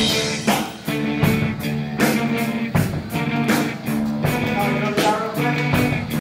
Bye.